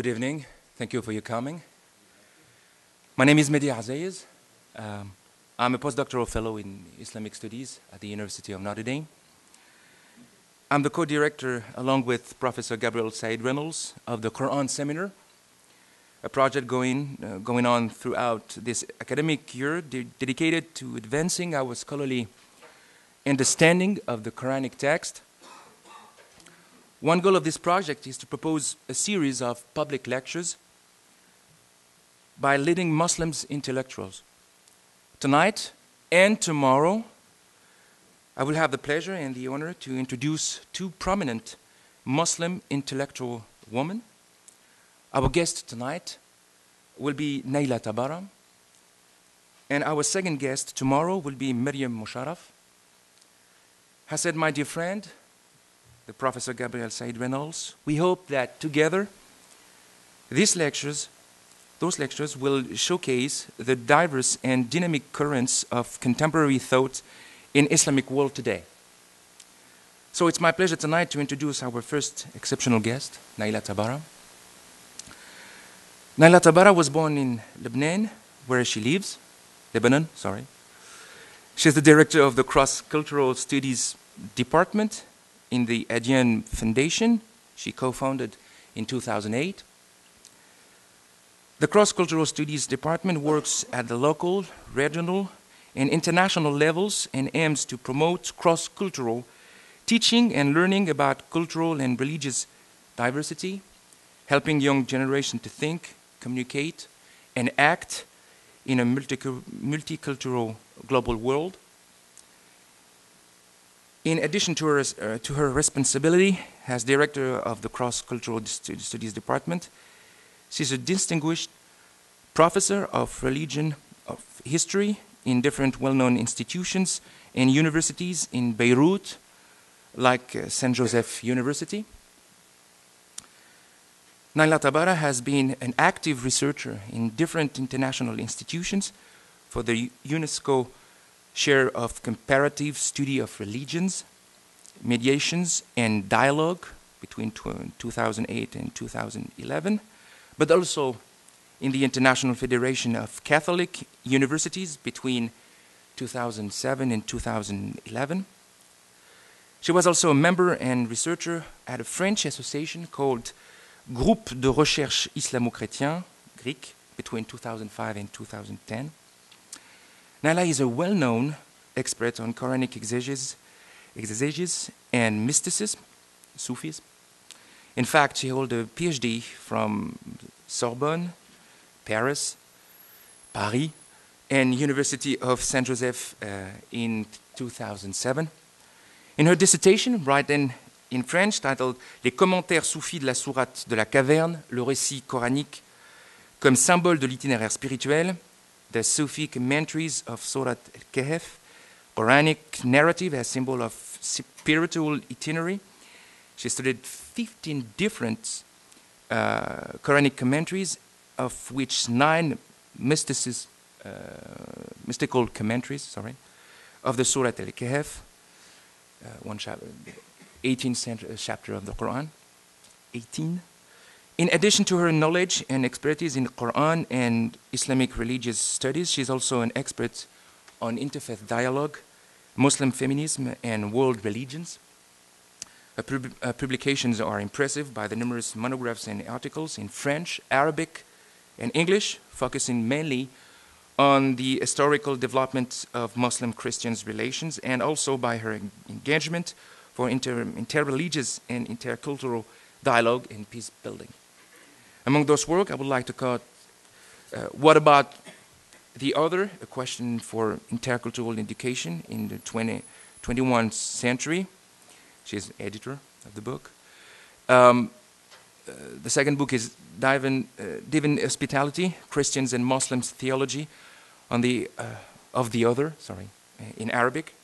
Good evening. Thank you for your coming. My name is Mehdi Azaiez. Um, I'm a postdoctoral fellow in Islamic Studies at the University of Notre Dame. I'm the co-director, along with Professor Gabriel Said Reynolds, of the Quran Seminar, a project going, uh, going on throughout this academic year de dedicated to advancing our scholarly understanding of the Quranic text one goal of this project is to propose a series of public lectures by leading Muslims intellectuals. Tonight and tomorrow, I will have the pleasure and the honor to introduce two prominent Muslim intellectual women. Our guest tonight will be Nayla Tabbara, and our second guest tomorrow will be Miriam Musharraf. I said, my dear friend, the Professor Gabriel Said Reynolds. We hope that together, these lectures, those lectures will showcase the diverse and dynamic currents of contemporary thought in Islamic world today. So it's my pleasure tonight to introduce our first exceptional guest, Nayla Tabbara. Nayla Tabbara was born in Lebanon, where she lives, Lebanon, sorry. She's the director of the Cross Cultural Studies Department in the Adyan Foundation, she co-founded in 2008. The Cross Cultural Studies Department works at the local, regional, and international levels and aims to promote cross-cultural teaching and learning about cultural and religious diversity, helping young generation to think, communicate, and act in a multicultural global world. In addition to her, uh, to her responsibility as director of the Cross Cultural Studies Department, she's a distinguished professor of religion of history in different well-known institutions and universities in Beirut, like uh, St. Joseph University. Nayla Tabbara has been an active researcher in different international institutions for the UNESCO share of comparative study of religions, mediations, and dialogue between 2008 and 2011, but also in the International Federation of Catholic Universities between 2007 and 2011. She was also a member and researcher at a French association called Groupe de Recherche Islamo-Chrétien, GRIC, between 2005 and 2010. Nayla is a well-known expert on Quranic exegesis, exegesis and mysticism, Sufism. In fact, she holds a PhD from Sorbonne, Paris, Paris, and University of Saint Joseph uh, in 2007. In her dissertation, written in French, titled Les commentaires soufis de la sourate de la caverne, le récit coranique comme symbole de l'itinéraire spirituel, the Sufi commentaries of Surat al-Kahf, Quranic narrative as symbol of spiritual itinerary. She studied 15 different uh, Quranic commentaries, of which nine mysticis, uh, mystical commentaries, sorry, of the Surat al-Kahf, uh, one chapter, 18th chapter of the Quran, 18. In addition to her knowledge and expertise in Quran and Islamic religious studies, she's also an expert on interfaith dialogue, Muslim feminism, and world religions. Her pub publications are impressive by the numerous monographs and articles in French, Arabic, and English, focusing mainly on the historical development of Muslim-Christians relations and also by her engagement for inter interreligious and intercultural dialogue and peace building. Among those work, I would like to cut uh, what about the other, a question for intercultural education in the 20, 21st century. She's editor of the book. Um, uh, the second book is Divine, uh, Divine Hospitality, Christians and Muslims Theology on the, uh, of the Other, sorry, in Arabic.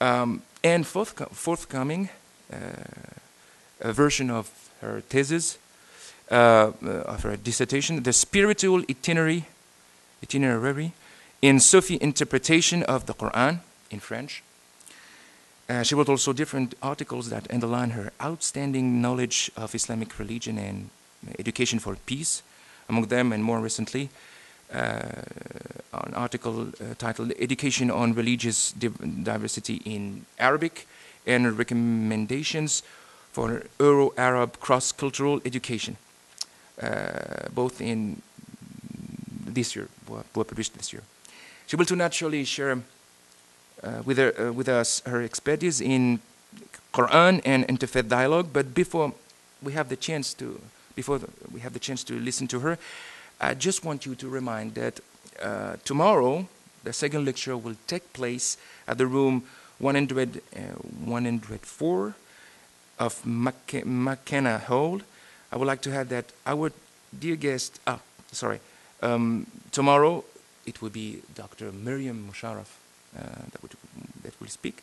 Um, and forthco forthcoming, uh, a version of her thesis, uh, of her dissertation, The Spiritual Itinerary, itinerary in Sufi interpretation of the Quran in French. Uh, she wrote also different articles that underline her outstanding knowledge of Islamic religion and education for peace, among them, and more recently, uh, an article uh, titled Education on Religious Div- Diversity in Arabic and Recommendations for Euro Arab Cross Cultural Education, uh, both in this year, were, published this year. She will too naturally share uh, with, her, uh, with us her expertise in Quran and interfaith dialogue, but before we have the chance to, before we have the chance to listen to her, I just want you to remind that uh, tomorrow the second lecture will take place at the room 100, uh, 104 of Mc- McKenna Hall. I would like to add that our dear guest, ah, sorry, um, tomorrow it will be Dr. Miriam Musharraf uh, that, would, that will speak.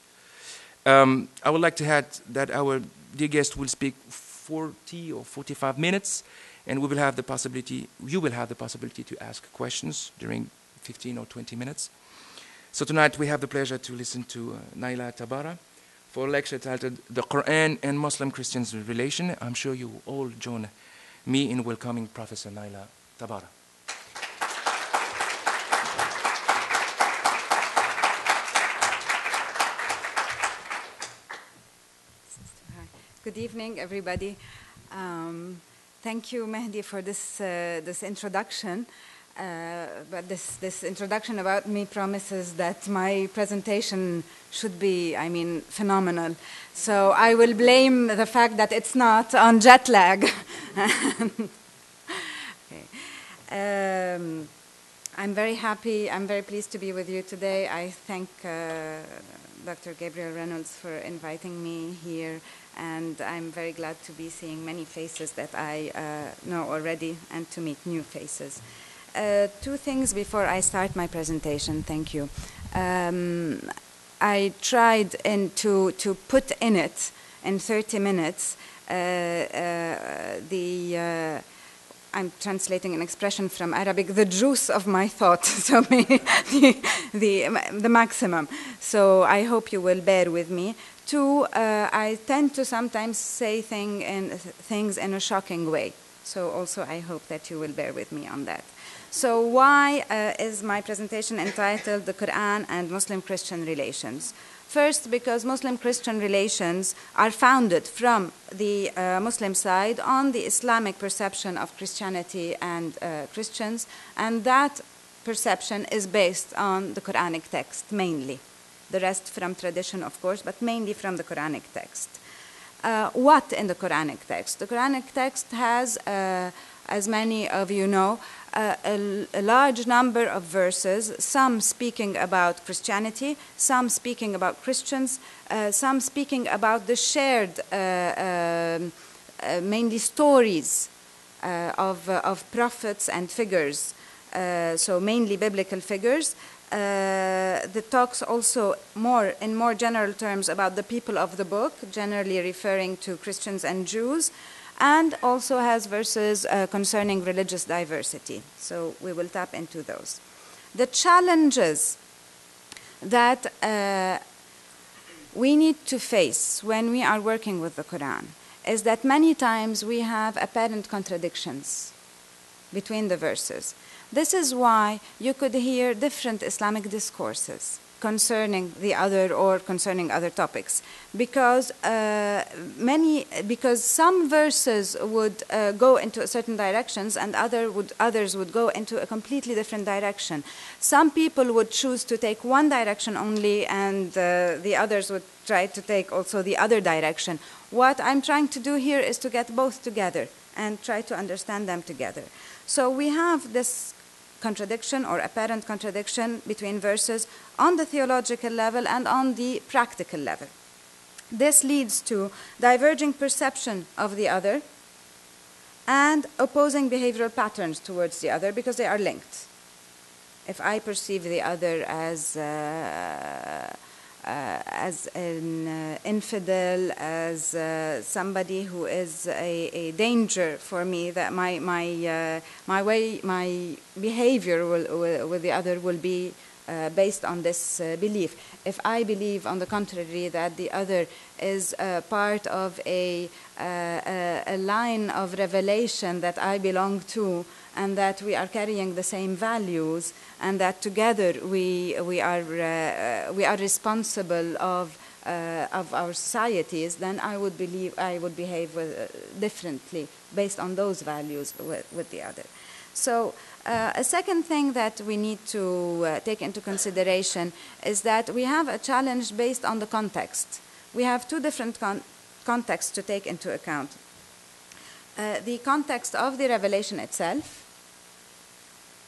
Um, I would like to add that our dear guest will speak 40 or 45 minutes, and we will have the possibility, you will have the possibility to ask questions during 15 or 20 minutes. So tonight we have the pleasure to listen to uh, Nayla Tabbara for a lecture titled The Quran and Muslim Christians Relation. I'm sure you all join me in welcoming Professor Nayla Tabbara. Good evening, everybody. Um, thank you, Mehdi, for this, uh, this introduction. Uh, but this, this introduction about me promises that my presentation should be, I mean, phenomenal. So I will blame the fact that it's not on jet lag. um, I'm very happy, I'm very pleased to be with you today. I thank uh, Dr. Gabriel Reynolds for inviting me here, and I'm very glad to be seeing many faces that I uh, know already and to meet new faces. Uh, two things before I start my presentation. Thank you. Um, I tried in to, to put in it in 30 minutes uh, uh, the uh, I'm translating an expression from Arabic, the juice of my thought, so the, the, the maximum. So I hope you will bear with me. Two, uh, I tend to sometimes say thing in, things in a shocking way. So also I hope that you will bear with me on that. So why uh, is my presentation entitled The Quran and Muslim-Christian Relations? First, because Muslim-Christian relations are founded from the uh, Muslim side on the Islamic perception of Christianity and uh, Christians, and that perception is based on the Quranic text mainly. The rest from tradition, of course, but mainly from the Quranic text. Uh, what in the Quranic text? The Quranic text has, uh, as many of you know, uh, a, a, large number of verses, some speaking about Christianity, some speaking about Christians, uh, some speaking about the shared, uh, um, mainly stories of, of prophets and figures, so mainly biblical figures. Uh, that talks also more in more general terms about the people of the book, generally referring to Christians and Jews, and also has verses uh, concerning religious diversity. So we will tap into those. The challenges that uh, we need to face when we are working with the Quran is that many times we have apparent contradictions between the verses. This is why you could hear different Islamic discourses concerning the other or concerning other topics. Because uh, many because some verses would uh, go into certain directions and other would others would go into a completely different direction. Some people would choose to take one direction only and uh, the others would try to take also the other direction. What i'm trying to do here is to get both together and try to understand them together. So we have this contradiction or apparent contradiction between verses on the theological level and on the practical level. This leads to diverging perception of the other and opposing behavioral patterns towards the other because they are linked. If I perceive the other as uh, as an uh, infidel, as uh, somebody who is a, a, danger for me, that my, my, my way, my behavior will, will, with the other will be uh, based on this uh, belief. If I believe, on the contrary, that the other is uh, part of uh, a, a line of revelation that I belong to, and that we are carrying the same values, and that together we, we, are, uh, we are responsible of, uh, of our societies, then I would, believe, I would behave with, differently based on those values with, with the other. So uh, a second thing that we need to uh, take into consideration is that we have a challenge based on the context. We have two different con contexts to take into account. Uh, the context of the revelation itself,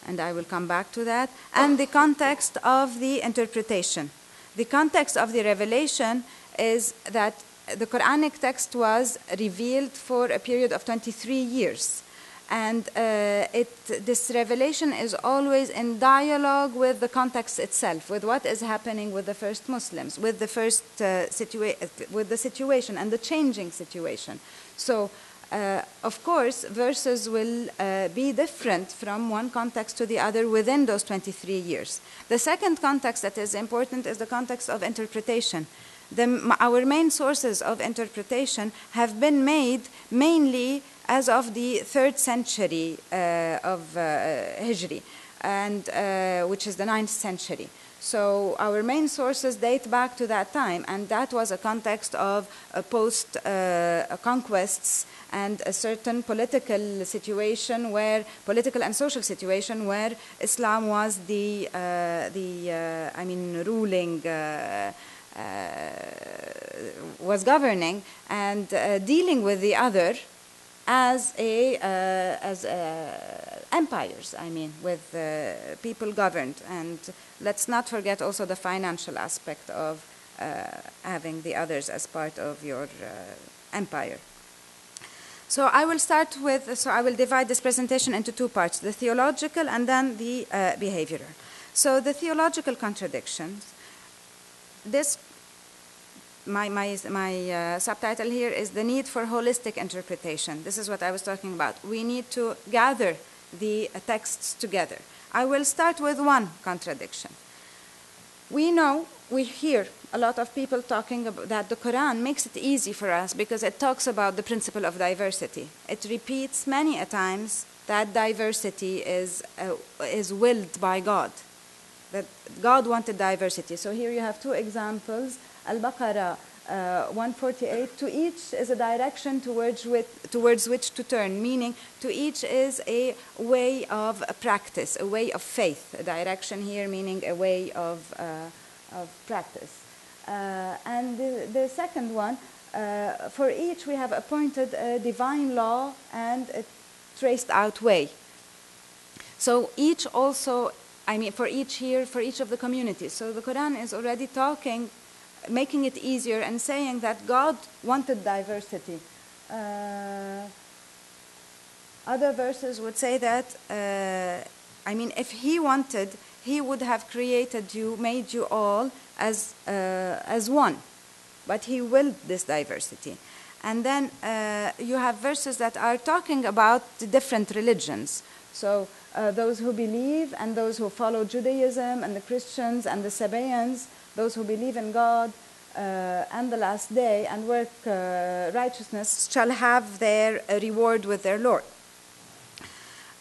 and I will come back to that, and the context of the interpretation. The context of the revelation is that the Quranic text was revealed for a period of 23 years and uh, it, this revelation is always in dialogue with the context itself, with what is happening with the first Muslims, with the first uh, with the situation and the changing situation. So, uh, of course, verses will uh, be different from one context to the other within those 23 years. The second context that is important is the context of interpretation. The, our main sources of interpretation have been made mainly as of the third century uh, of uh, Hijri, and, uh, which is the ninth century. So our main sources date back to that time, and that was a context of post conquests and a certain political situation where political and social situation where Islam was the uh, the uh, I mean ruling uh, was governing and dealing with the other as a uh, as uh, empires. I mean, with uh, people governed, and let's not forget also the financial aspect of having the others as part of your empire. So I will start with, so I will divide this presentation into two parts, the theological and then the uh, behavioral. So the theological contradictions, this my, my, my uh, subtitle here is the need for holistic interpretation. This is what I was talking about. We need to gather the uh, texts together. I will start with one contradiction. We know, we hear a lot of people talking about that the Quran makes it easy for us because it talks about the principle of diversity. It repeats many a times that diversity is, uh, is willed by God, that God wanted diversity. So here you have two examples Al-Baqarah uh, 148, to each is a direction towards which, towards which to turn, meaning to each is a way of practice, a way of faith. A direction here meaning a way of, uh, of practice. Uh, and the, the, second one, uh, for each we have appointed a divine law and a traced out way. So each also, I mean, for each here, for each of the communities. So the Quran is already talking making it easier and saying that God wanted diversity. Uh, other verses would say that, uh, I mean, if He wanted, He would have created you, made you all as, uh, as one. But He willed this diversity. And then uh, you have verses that are talking about the different religions. So uh, those who believe and those who follow Judaism and the Christians and the Sabaeans those who believe in God uh, and the last day and work uh, righteousness shall have their uh, reward with their Lord.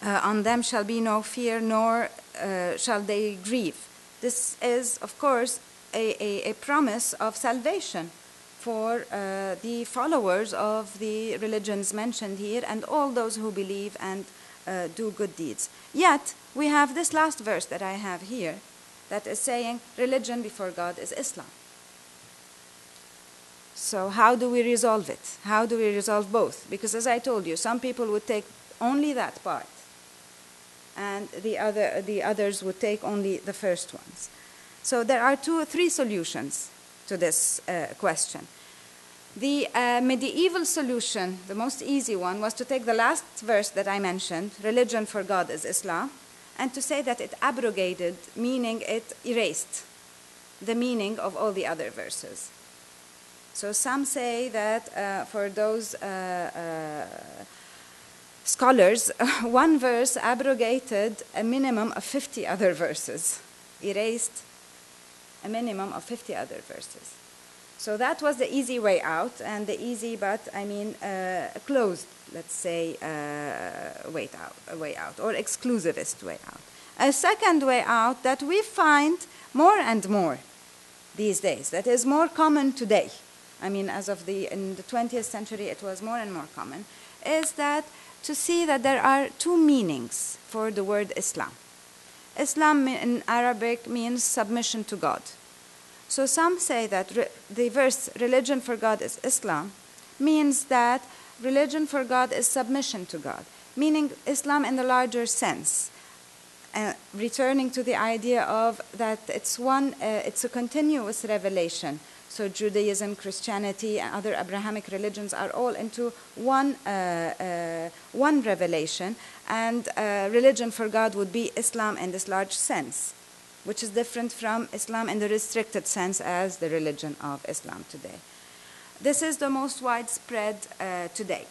Uh, on them shall be no fear, nor uh, shall they grieve. This is, of course, a, a, a promise of salvation for uh, the followers of the religions mentioned here and all those who believe and do good deeds. Yet, we have this last verse that I have here that is saying religion before God is Islam. So, how do we resolve it? How do we resolve both? Because, as I told you, some people would take only that part, and the, other, the others would take only the first ones. So, there are two or three solutions to this uh, question. The uh, medieval solution, the most easy one, was to take the last verse that I mentioned religion for God is Islam and to say that it abrogated, meaning it erased the meaning of all the other verses. So some say that uh, for those uh, uh, scholars, one verse abrogated a minimum of 50 other verses. erased a minimum of 50 other verses. So that was the easy way out, and the easy, but I mean, uh, closed, let's say, uh, way out, way out, or exclusivist way out. A second way out that we find more and more these days, that is more common today. I mean, as of the in the 20th century, it was more and more common, is that to see that there are two meanings for the word Islam. Islam in Arabic means submission to God. So some say that the verse religion for God is Islam means that religion for God is submission to God, meaning Islam in the larger sense. Uh, returning to the idea of that it's one, uh, it's a continuous revelation. So Judaism, Christianity, and other Abrahamic religions are all into one, uh, uh one revelation, and uh, religion for God would be Islam in this large sense which is different from Islam in the restricted sense as the religion of Islam today. This is the most widespread uh, today.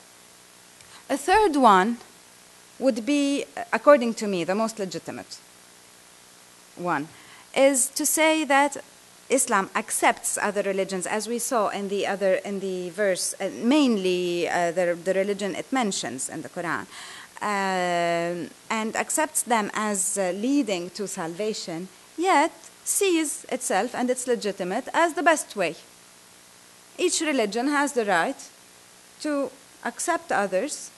A third one would be, according to me, the most legitimate one, is to say that Islam accepts other religions, as we saw in the other in the verse, uh, mainly uh, the, the religion it mentions in the Quran, uh, and accepts them as uh, leading to salvation yet sees itself and its legitimate as the best way. Each religion has the right to accept others,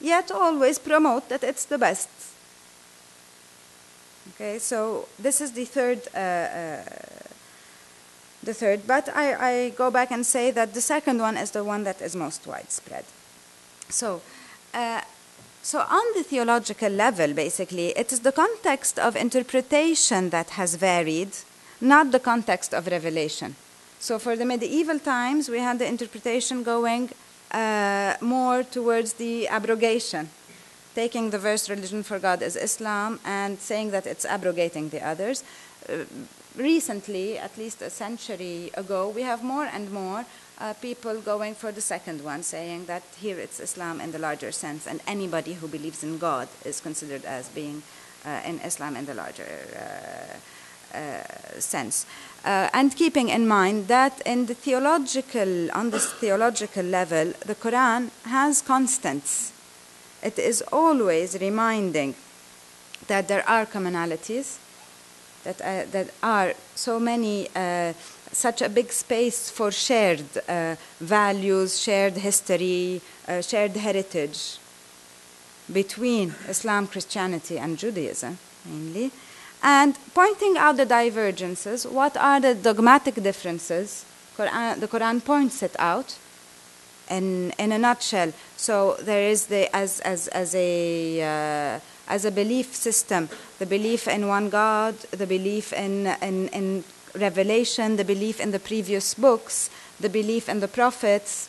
yet always promote that it's the best. Okay, so this is the third. Uh, uh, the third, but I, I go back and say that the second one is the one that is most widespread. So, uh, so, on the theological level, basically, it is the context of interpretation that has varied, not the context of revelation. So, for the medieval times, we had the interpretation going uh, more towards the abrogation, taking the verse religion for God as Islam and saying that it's abrogating the others. Uh, recently, at least a century ago, we have more and more uh, people going for the second one, saying that here it's Islam in the larger sense, and anybody who believes in God is considered as being uh, in Islam in the larger uh, uh sense. Uh, and keeping in mind that in the theological, on this theological level, the Quran has constants. It is always reminding that there are commonalities, that, that are so many such a big space for shared uh, values, shared history, uh, shared heritage between Islam, Christianity, and Judaism, mainly, and pointing out the divergences. What are the dogmatic differences? Quran, the Quran points it out in, in a nutshell. So there is the as as as a uh, as a belief system, the belief in one God, the belief in in, in revelation, the belief in the previous books, the belief in the prophets,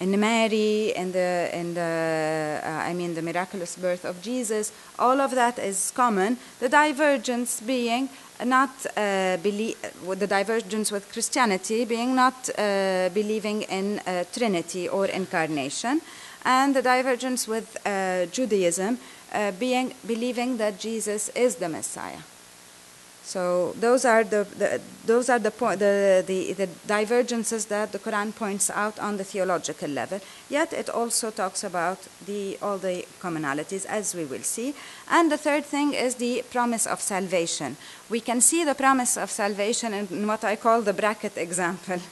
in Mary, in the, in the uh, I mean, the miraculous birth of Jesus, all of that is common. The divergence being not uh, believe, the divergence with Christianity being not uh, believing in uh, Trinity or incarnation, and the divergence with uh, Judaism uh, being believing that Jesus is the Messiah. So those are the, the those are the, the, the, the divergences that the Quran points out on the theological level. Yet it also talks about the all the commonalities, as we will see. And the third thing is the promise of salvation. We can see the promise of salvation in what I call the bracket example.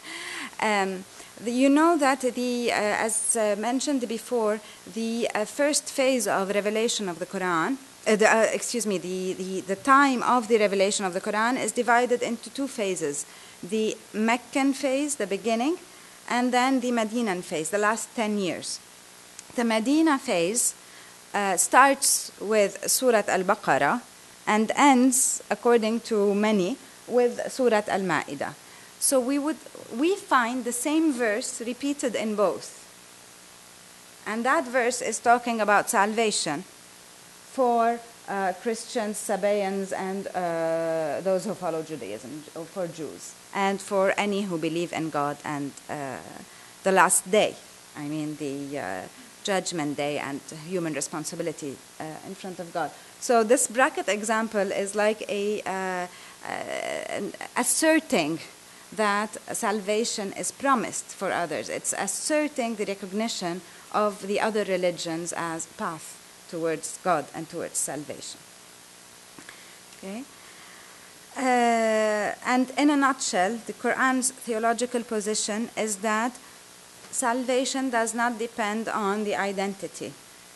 Um, you know that the, uh, as uh, mentioned before, the uh, first phase of revelation of the Quran uh, uh, excuse me, the, the, the time of the revelation of the Quran is divided into two phases the Meccan phase, the beginning, and then the Medinan phase, the last 10 years. The Medina phase uh, starts with Surah Al Baqarah and ends, according to many, with Surah Al Ma'idah. So we, would, we find the same verse repeated in both. And that verse is talking about salvation for uh, Christians, Sabaeans, and uh, those who follow Judaism, for Jews, and for any who believe in God and uh, the last day. I mean, the uh, judgment day and human responsibility uh, in front of God. So this bracket example is like a uh, asserting that salvation is promised for others. It's asserting the recognition of the other religions as path towards God and towards salvation. Okay. Uh, and in a nutshell, the Quran's theological position is that salvation does not depend on the identity.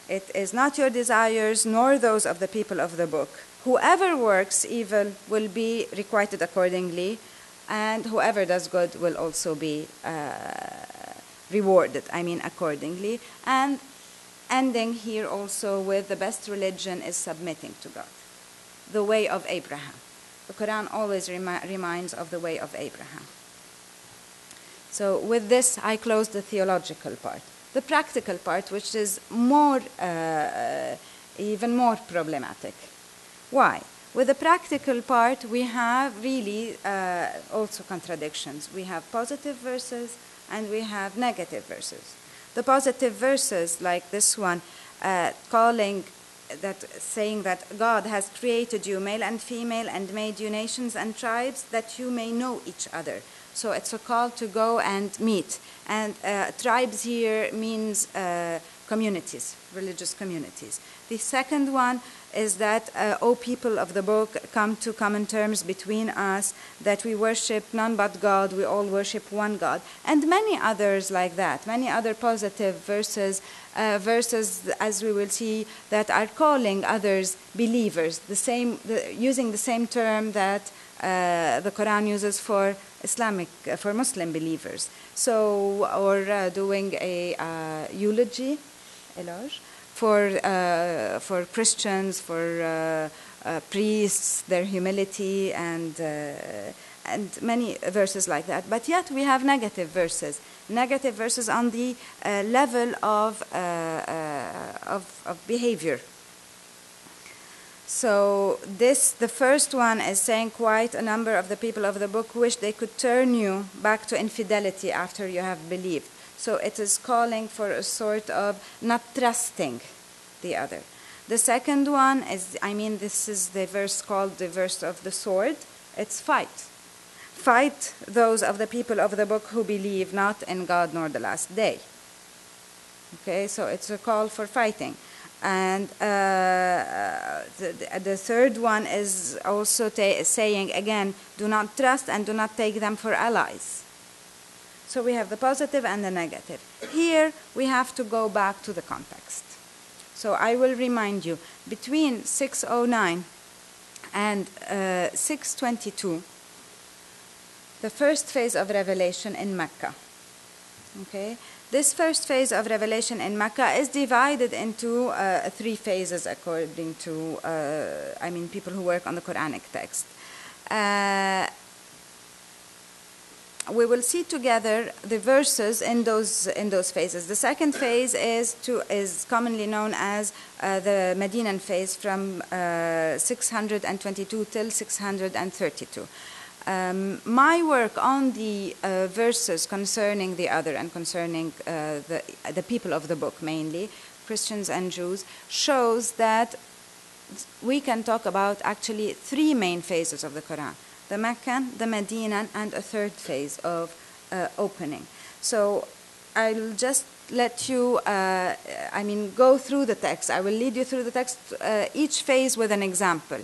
It is not your desires nor those of the people of the book. Whoever works evil will be requited accordingly, and whoever does good will also be uh, rewarded, I mean, accordingly. And ending here also with the best religion is submitting to God, the way of Abraham. The Quran always remi- reminds of the way of Abraham. So, with this, I close the theological part. The practical part, which is more, uh, even more problematic. Why? With the practical part, we have really uh, also contradictions. We have positive verses and we have negative verses. The positive verses, like this one, uh, calling that saying that God has created you male and female and made you nations and tribes that you may know each other. So it's a call to go and meet. And uh, tribes here means uh, communities, religious communities. The second one is that, uh, O people of the book, come to common terms between us, that we worship none but God, we all worship one God. And many others like that, many other positive verses, uh, verses, as we will see, that are calling others believers, the same, the, using the same term that uh, the Quran uses for Islamic, uh, for Muslim believers. So, or uh, doing a uh, eulogy, eloge, for, uh, for Christians, for uh, uh, priests, their humility, and, and many verses like that. But yet we have negative verses, negative verses on the level of, of, of behavior. So this, the first one is saying quite a number of the people of the book wish they could turn you back to infidelity after you have believed. So it is calling for a sort of not trusting the other. The second one is, I mean, this is the verse called the verse of the sword. It's fight. Fight those of the people of the book who believe not in God nor the last day. Okay, so it's a call for fighting. And uh, the, the, third one is also saying again, do not trust and do not take them for allies. So we have the positive and the negative. Here we have to go back to the context. So I will remind you between 609 and uh, 622, the first phase of revelation in Mecca. Okay, this first phase of revelation in Mecca is divided into uh, three phases according to, uh, I mean, people who work on the Quranic text. Uh, we will see together the verses in those in those phases. The second phase is to is commonly known as uh, the Medinan phase from uh, 622 till 632. Um, my work on the uh, verses concerning the other and concerning uh, the the people of the book mainly Christians and Jews shows that we can talk about actually three main phases of the Quran the Meccan, the Medina, and a third phase of uh, opening. So I'll just let you, uh, I mean, go through the text. I will lead you through the text, uh, each phase with an example.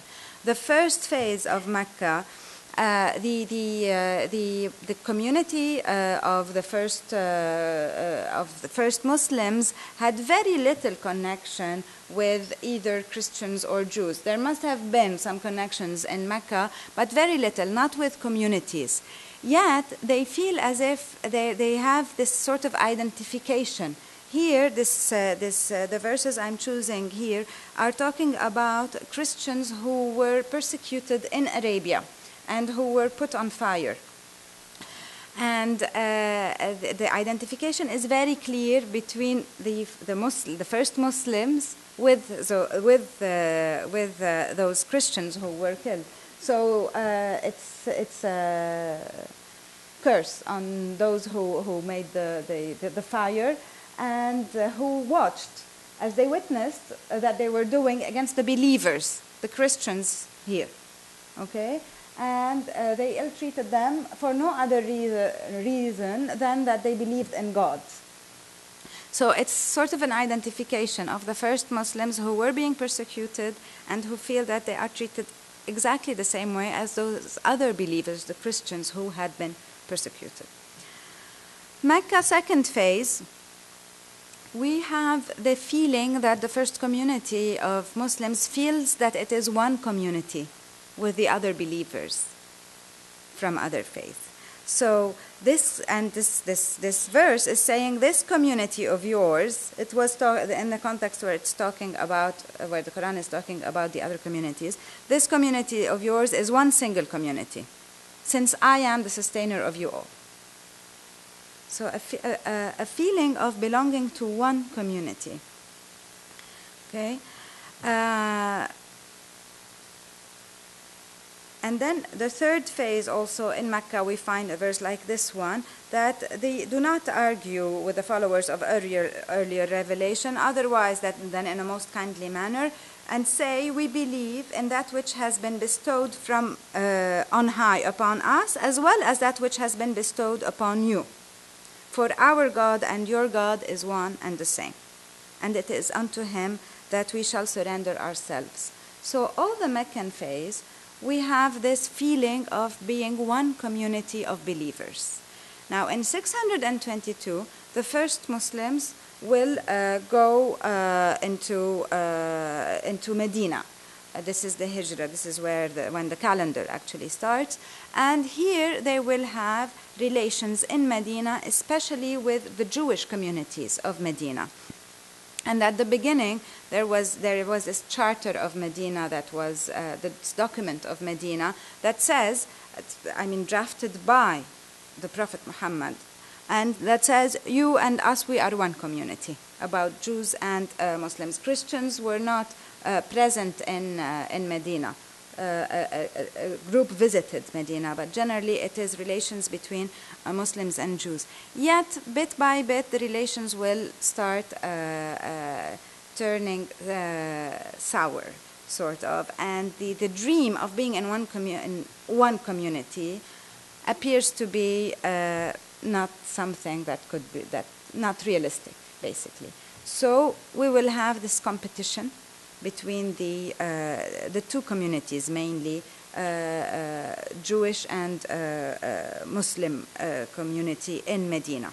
The first phase of Mecca uh, the the uh, the the community uh, of the first uh, uh, of the first Muslims had very little connection with either Christians or Jews. There must have been some connections in Mecca, but very little, not with communities. Yet they feel as if they, they have this sort of identification. Here, this, this, the verses I'm choosing here are talking about Christians who were persecuted in Arabia and who were put on fire. And uh, the, the, identification is very clear between the, the, Muslim, the first Muslims with, so, with, uh, with uh, those Christians who were killed. So uh, it's, it's a curse on those who, who made the, the, the, fire and uh, who watched as they witnessed that they were doing against the believers, the Christians here. Okay? And uh, they ill treated them for no other reason, reason than that they believed in God. So it's sort of an identification of the first Muslims who were being persecuted and who feel that they are treated exactly the same way as those other believers, the Christians who had been persecuted. Mecca second phase, we have the feeling that the first community of Muslims feels that it is one community with the other believers from other faiths. So this and this this this verse is saying this community of yours. It was talk, in the context where it's talking about where the Quran is talking about the other communities. This community of yours is one single community, since I am the sustainer of you all. So a, a, a- a feeling of belonging to one community. Okay. Uh, and then the third phase also in Mecca, we find a verse like this one that they do not argue with the followers of earlier, earlier revelation, otherwise that, than in a most kindly manner, and say, We believe in that which has been bestowed from uh, on high upon us, as well as that which has been bestowed upon you. For our God and your God is one and the same, and it is unto him that we shall surrender ourselves. So, all the Meccan phase, we have this feeling of being one community of believers. Now, in 622, the first Muslims will uh, go uh, into, uh, into Medina. Uh, this is the Hijrah, this is where the, when the calendar actually starts. And here they will have relations in Medina, especially with the Jewish communities of Medina. And at the beginning, there was, there was this charter of Medina that was uh, this document of Medina that says, I mean, drafted by the Prophet Muhammad, and that says, You and us, we are one community, about Jews and uh, Muslims. Christians were not uh, present in, uh, in Medina. Uh, a, a, a group visited Medina, but generally it is relations between uh, Muslims and Jews. Yet, bit by bit, the relations will start uh, uh, turning sour, sort of, and the, the dream of being in one, commu- in one community appears to be uh, not something that could be that not realistic, basically. So we will have this competition between the uh, the two communities, mainly uh, uh, Jewish and uh, uh, Muslim community in Medina.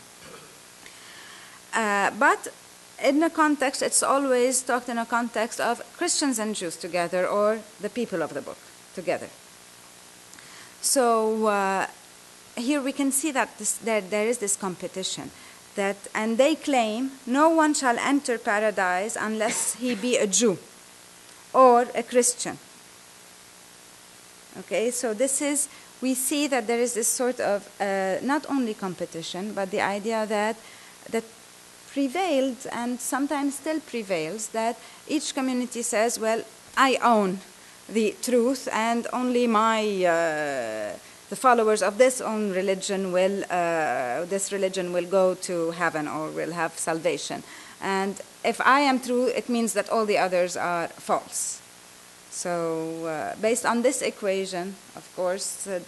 But in a context, it's always talked in a context of Christians and Jews together, or the people of the book together. So uh, here we can see that this, there, is this competition. That, and they claim no one shall enter paradise unless he be a Jew or a Christian. Okay, so this is, we see that there is this sort of uh, not only competition, but the idea that, that prevailed and sometimes still prevails that each community says, well, I own the truth and only my uh, the followers of this own religion will uh, this religion will go to heaven or will have salvation. And if i am true it means that all the others are false. So uh, based on this equation of course uh,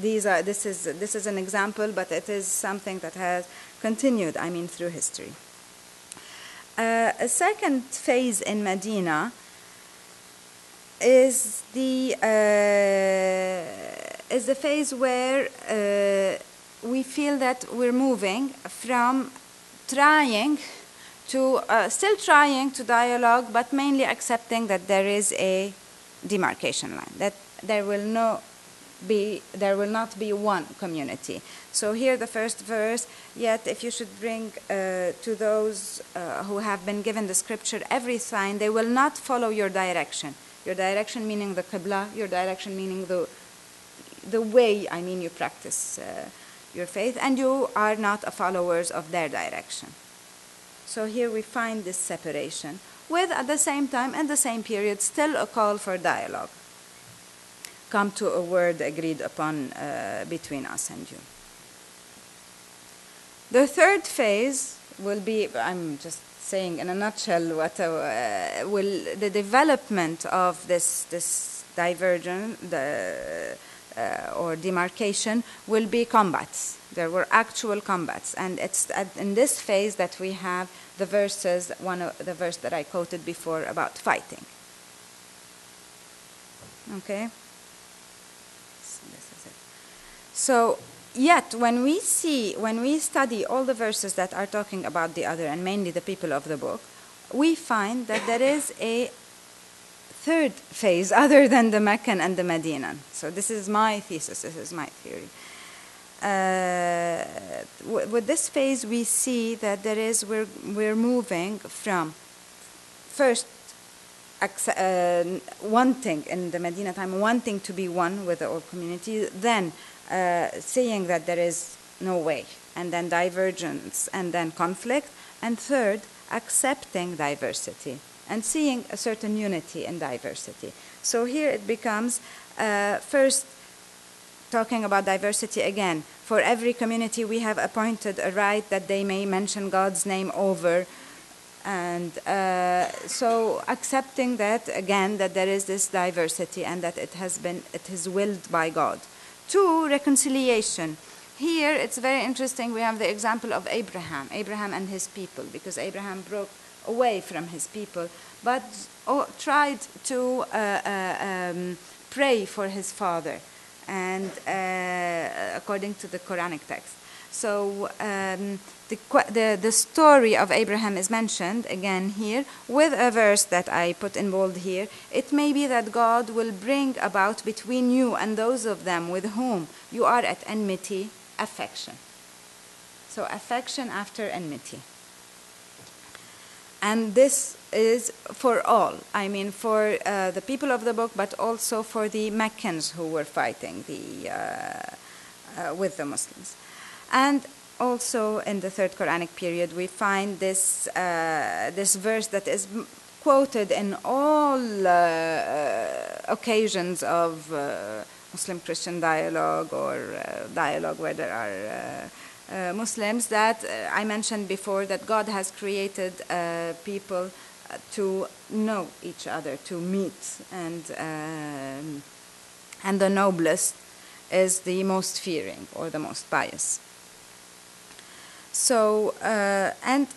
these are this is this is an example but it is something that has continued i mean through history. Uh, a second phase in medina is the uh, is the phase where uh, we feel that we're moving from trying to uh, still trying to dialogue, but mainly accepting that there is a demarcation line that there will no be there will not be one community. So here the first verse, yet if you should bring uh, to those uh, who have been given the scripture every sign, they will not follow your direction. Your direction meaning the Qibla, your direction meaning the, the way, I mean, you practice uh, your faith, and you are not a followers of their direction. So here we find this separation, with at the same time, and the same period, still a call for dialogue. Come to a word agreed upon uh, between us and you. The third phase will be, I'm just saying in a nutshell, what uh, will the development of this, this divergence the, uh, or demarcation will be combats. There were actual combats. And it's at, in this phase that we have the verses, one of the verse that I quoted before about fighting. Okay? So this is it. So yet when we see when we study all the verses that are talking about the other and mainly the people of the book we find that there is a third phase other than the meccan and the medinan so this is my thesis this is my theory. Uh, with this phase we see that there is we're, we're moving from first uh, wanting in the medina time wanting to be one with the old community then uh, seeing that there is no way, and then divergence, and then conflict, and third, accepting diversity and seeing a certain unity in diversity. So here it becomes uh, first talking about diversity again. For every community, we have appointed a rite that they may mention God's name over. And uh, so accepting that again, that there is this diversity and that it has been, it is willed by God. Two, reconciliation. Here it's very interesting. We have the example of Abraham, Abraham and his people, because Abraham broke away from his people, but oh, tried to uh, uh, um, pray for his father, and uh, according to the Quranic text. So um, the, the, the story of Abraham is mentioned again here with a verse that I put in bold here. It may be that God will bring about between you and those of them with whom you are at enmity affection. So, affection after enmity. And this is for all. I mean, for uh, the people of the book, but also for the Meccans who were fighting the, uh, uh, with the Muslims. And also in the third Quranic period, we find this, uh, this verse that is quoted in all uh, uh occasions of uh, Muslim Christian dialogue or uh, dialogue where there are Muslims that I mentioned before that God has created people to know each other, to meet, and, um, and the noblest is the most fearing or the most pious. So, uh, and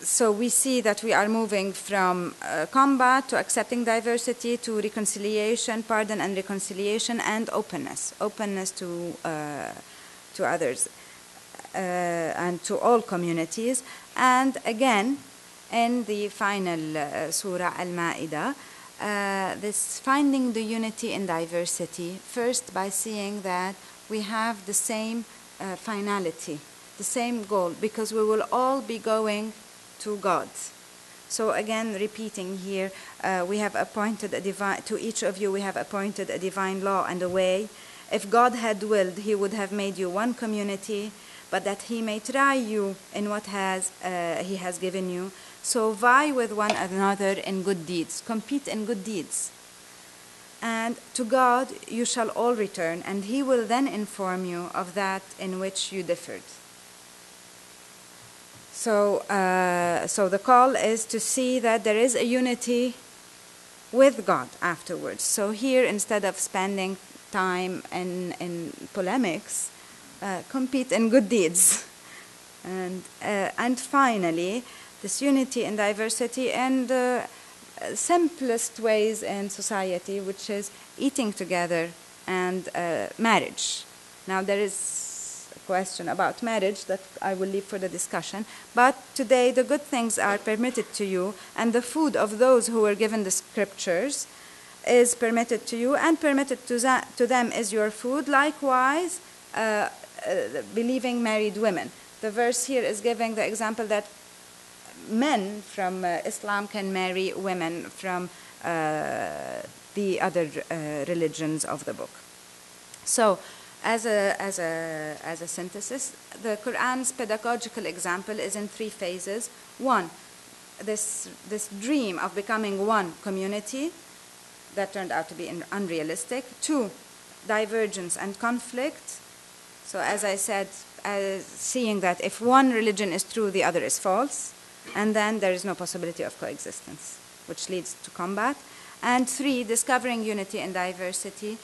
so we see that we are moving from uh, combat to accepting diversity to reconciliation, pardon and reconciliation, and openness, openness to, uh, to others uh, and to all communities. And again, in the final uh, Surah Al Ma'idah, uh, this finding the unity in diversity, first by seeing that we have the same finality the same goal because we will all be going to God. So again, repeating here, uh, we have appointed a divine, to each of you we have appointed a divine law and a way. If God had willed, he would have made you one community, but that he may try you in what has, uh, he has given you. So vie with one another in good deeds, compete in good deeds. And to God you shall all return, and he will then inform you of that in which you differed. So, uh, so the call is to see that there is a unity with God afterwards. So here, instead of spending time in, in polemics, uh, compete in good deeds. And, uh, and finally, this unity and diversity and the simplest ways in society, which is eating together and uh, marriage. Now, there is question about marriage that I will leave for the discussion. But today, the good things are permitted to you, and the food of those who were given the scriptures is permitted to you, and permitted to, to them is your food. Likewise, uh, uh, believing married women. The verse here is giving the example that men from uh, Islam can marry women from uh, the other uh, religions of the book. So, as a, as, a, as a synthesis, the Quran's pedagogical example is in three phases. One, this, this dream of becoming one community that turned out to be unrealistic. Two, divergence and conflict. So, as I said, uh, seeing that if one religion is true, the other is false, and then there is no possibility of coexistence, which leads to combat. And three, discovering unity and diversity.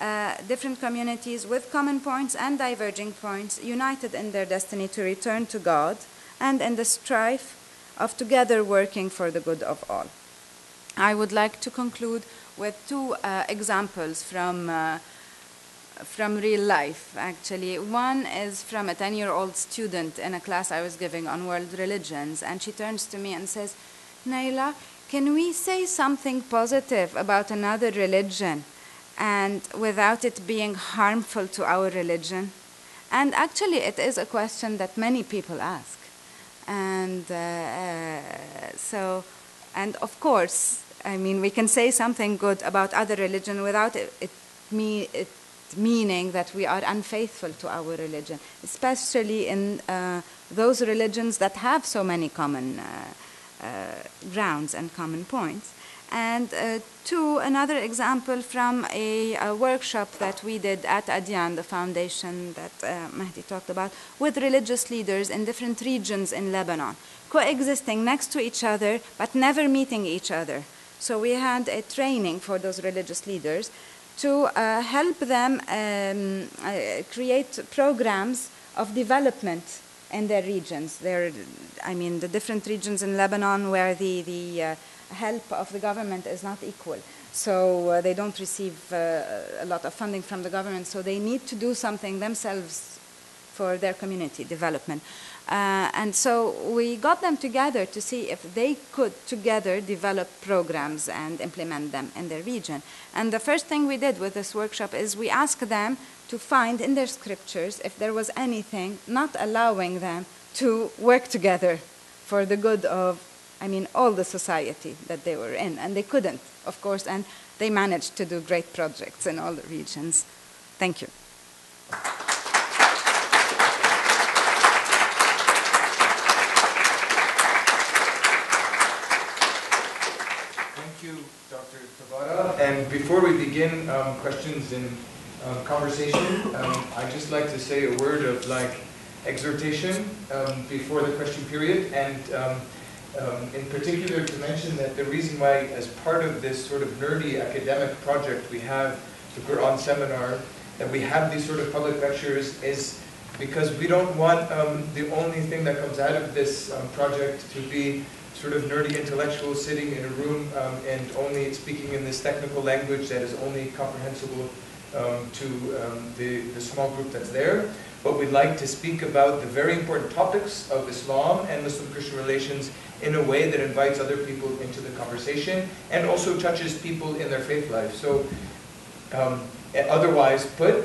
Uh, different communities with common points and diverging points, united in their destiny to return to God and in the strife of together working for the good of all. I would like to conclude with two uh, examples from, uh, from real life, actually. One is from a 10 year old student in a class I was giving on world religions, and she turns to me and says, Nayla, can we say something positive about another religion and without it being harmful to our religion? And actually, it is a question that many people ask. And uh, uh, so, and of course, I mean, we can say something good about other religion without it, it, me, it meaning that we are unfaithful to our religion, especially in uh, those religions that have so many common uh, uh, grounds and common points. And uh, two, another example from a, a, workshop that we did at Adyan, the foundation that uh, Mehdi talked about, with religious leaders in different regions in Lebanon, coexisting next to each other but never meeting each other. So we had a training for those religious leaders to uh, help them um, uh, create programs of development in their regions. There, I mean, the different regions in Lebanon where the, the uh, help of the government is not equal. So uh, they don't receive uh, a lot of funding from the government, so they need to do something themselves for their community development. Uh, and so we got them together to see if they could together develop programs and implement them in their region. And the first thing we did with this workshop is we asked them to find in their scriptures if there was anything not allowing them to work together for the good of, I mean, all the society that they were in. And they couldn't, of course, and they managed to do great projects in all the regions. Thank you. Thank you, Dr. Tabbara. And before we begin um, questions and um, conversation, um, I'd just like to say a word of like exhortation um, before the question period, and um, um, in particular to mention that the reason why, as part of this sort of nerdy academic project, we have the Quran seminar, that we have these sort of public lectures, is because we don't want the only thing that comes out of this project to be sort of nerdy intellectuals sitting in a room um, and only speaking in this technical language that is only comprehensible um, to um, the, the small group that's there. But we'd like to speak about the very important topics of Islam and Muslim-Christian relations in a way that invites other people into the conversation and also touches people in their faith life. So um, otherwise put,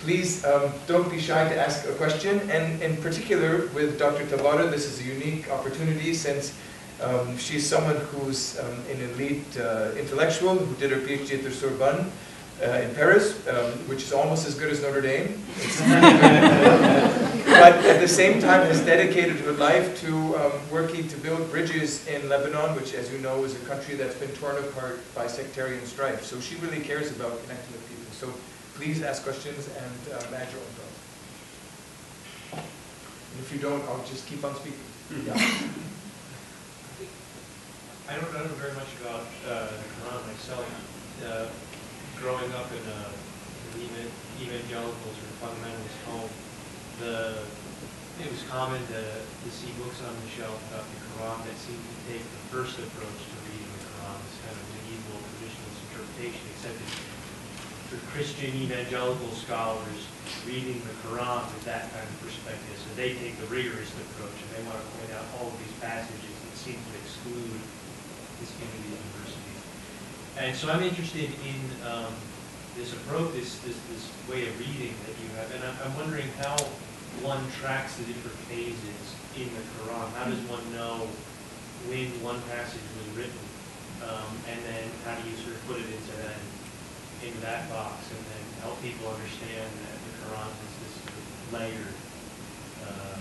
please um, don't be shy to ask a question. And in particular with Dr. Tabbara, this is a unique opportunity since um, she's someone who's um, an elite uh, intellectual who did her PhD at the Sorbonne uh, in Paris, um, which is almost as good as Notre Dame. but at the same time has dedicated her life to um, working to build bridges in Lebanon, which as you know is a country that's been torn apart by sectarian strife. So she really cares about connecting with people. So please ask questions and uh, add your own thoughts. And if you don't, I'll just keep on speaking. Yeah. I don't know very much about uh, the Quran myself. Uh, growing up in a an evangelicals or fundamentalist home, the it was common to, to see books on the shelf about the Quran that seemed to take the first approach to reading the Quran, this kind of medieval traditionalist interpretation, except for Christian evangelical scholars reading the Quran with that kind of perspective. So they take the rigorous approach and they want to point out all of these passages that seem to exclude this community. And so I'm interested in um, this approach, this, this, this way of reading that you have, and I'm, I'm wondering how one tracks the different phases in the Quran. How does one know when one passage was written, um, and then how do you sort of put it into that into that box, and then help people understand that the Quran is this layered uh,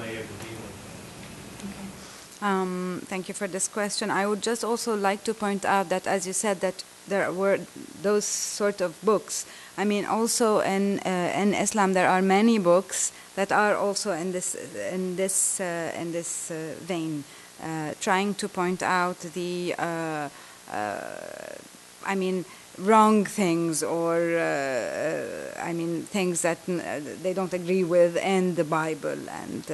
way of revealing things. Okay. Um, thank you for this question. I would just also like to point out that, as you said, that there were those sort of books I mean, also in uh, in Islam, there are many books that are also in this in this uh, in this uh, vein, uh, trying to point out the, uh, uh, I mean, wrong things or I mean things that they don't agree with in the Bible and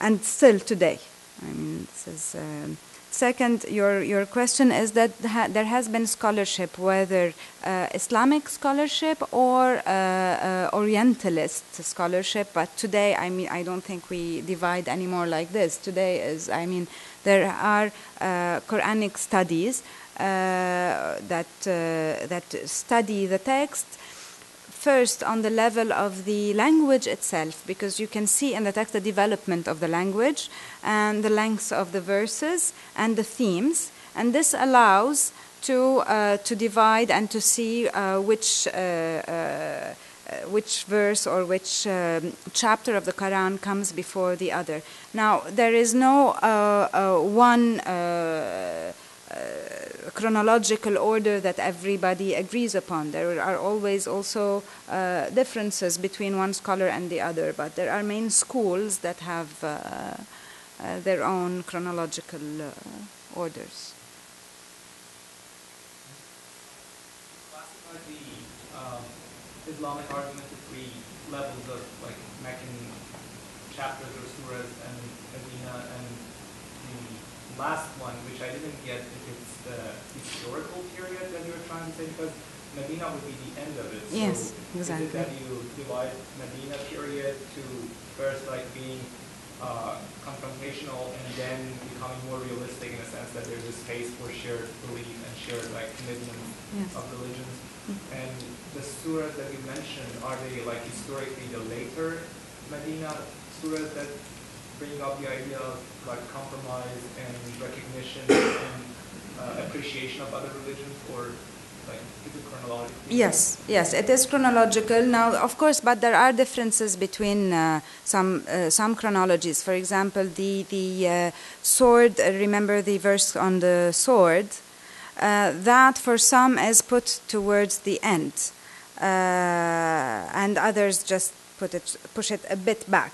and still today. I mean, this is. Um, Second, your, your question is that ha- there has been scholarship, whether uh, Islamic scholarship or uh, uh, Orientalist scholarship. But today, I mean, I don't think we divide anymore like this. Today is, I mean, there are uh, Quranic studies uh, that uh, that study the text first on the level of the language itself, because you can see in the text the development of the language and the length of the verses and the themes, and this allows to uh, to divide and to see uh, which. Uh, uh, which verse or which um, chapter of the Quran comes before the other. Now, there is no uh, uh, one uh, uh, chronological order that everybody agrees upon. There are always also uh, differences between one scholar and the other, but there are main schools that have uh, uh, their own chronological uh, orders. um, Islamic argument three levels of like chapters or surahs and last one, which I didn't get if it's the historical period that you were trying to say because Medina would be the end of it. Yes, so exactly. Is it that you divide Medina period to first like being uh, confrontational and then becoming more realistic in a sense that there's a space for shared belief and shared like commitment Yes. of religions. And the surahs that you mentioned, are they like historically the later Medina surahs that bring up the idea of like compromise and recognition and uh, appreciation of other religions or like? Yes, yes, it is chronological now, of course, but there are differences between uh, some uh, some chronologies. For example, the the uh, sword. uh, Remember the verse on the sword. Uh, that for some is put towards the end, uh, and others just put it push it a bit back.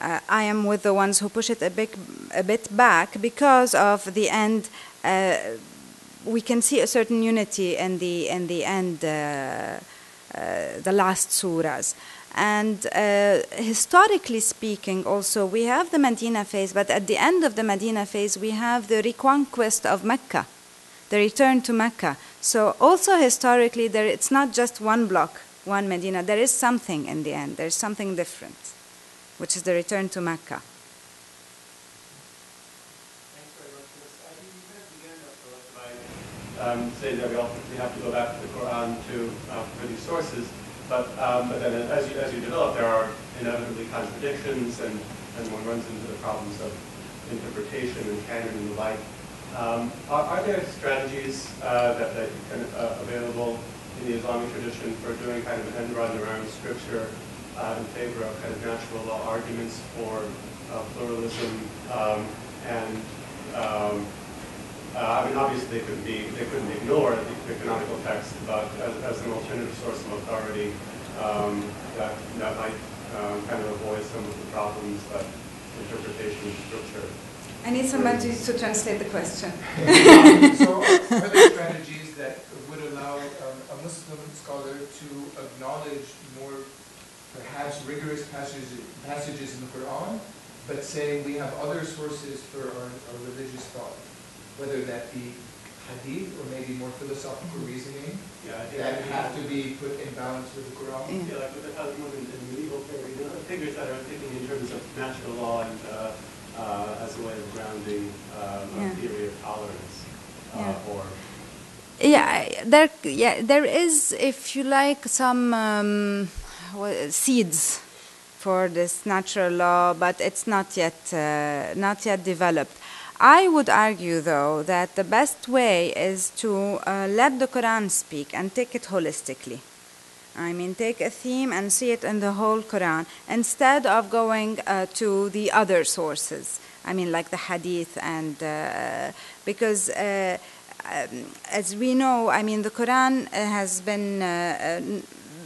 Uh, I am with the ones who push it a bit a bit back because of the end. Uh, we can see a certain unity in the in the end, uh, uh, the last surahs. And uh, historically speaking, also we have the Medina phase, but at the end of the Medina phase, we have the reconquest of Mecca, the return to Mecca. So also historically, there it's not just one block, one Medina. There is something in the end. There is something different, which is the return to Mecca. Kind of by um, saying that we, have to go back to the Quran to uh, for these sources, but um, but then as you as you develop, there are inevitably contradictions, and and one runs into the problems of interpretation and canon and the like. Um, are, are there strategies uh, that that you can uh, available in the Islamic tradition for doing kind of an end run around scripture uh, in favor of kind of natural law arguments for uh, pluralism um, and um, uh, I mean, obviously, they couldn't be they couldn't ignore the, the canonical text, but as, as an alternative source of authority, um, that that might um, kind of avoid some of the problems that interpretation of scripture. I need somebody to translate the question. so are there strategies that would allow um, a Muslim scholar to acknowledge more perhaps rigorous passages, passages in the Quran, but saying we have other sources for our, our religious thought, whether that be hadith or maybe more philosophical reasoning Yeah, I think that have to be put in balance with the Quran? Yeah. Yeah, like with the Talmud and, and medieval period, you know, figures that are thinking in terms of natural law and uh, uh, as a way of grounding um, Yeah. a theory of tolerance uh, Yeah. or Yeah, there, yeah, there is, if you like, some um, wha- seeds for this natural law, but it's not yet uh, not yet developed. I would argue, though, that the best way is to uh, let the Quran speak and take it holistically. I mean, take a theme and see it in the whole Quran instead of going uh, to the other sources. I mean, like the Hadith, and uh, because uh, um, as we know, I mean, the Quran has been uh,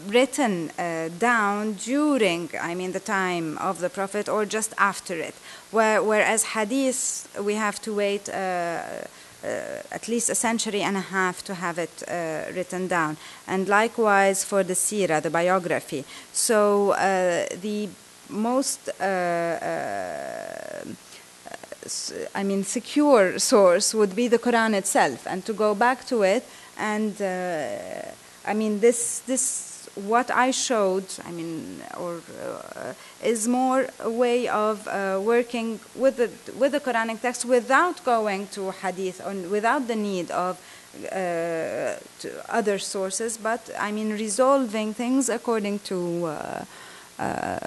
written uh, down during, I mean, the time of the Prophet or just after it. Where, whereas Hadith, we have to wait uh, uh, at least a century and a half to have it uh, written down. And likewise for the Sirah, the biography. So uh, the most I mean, secure source would be the Quran itself, and to go back to it. And uh, I mean, this this what I showed. I mean, or uh, is more a way of uh, working with the with the Quranic text without going to Hadith and without the need of. Uh, other sources, but I mean resolving things according to uh, uh,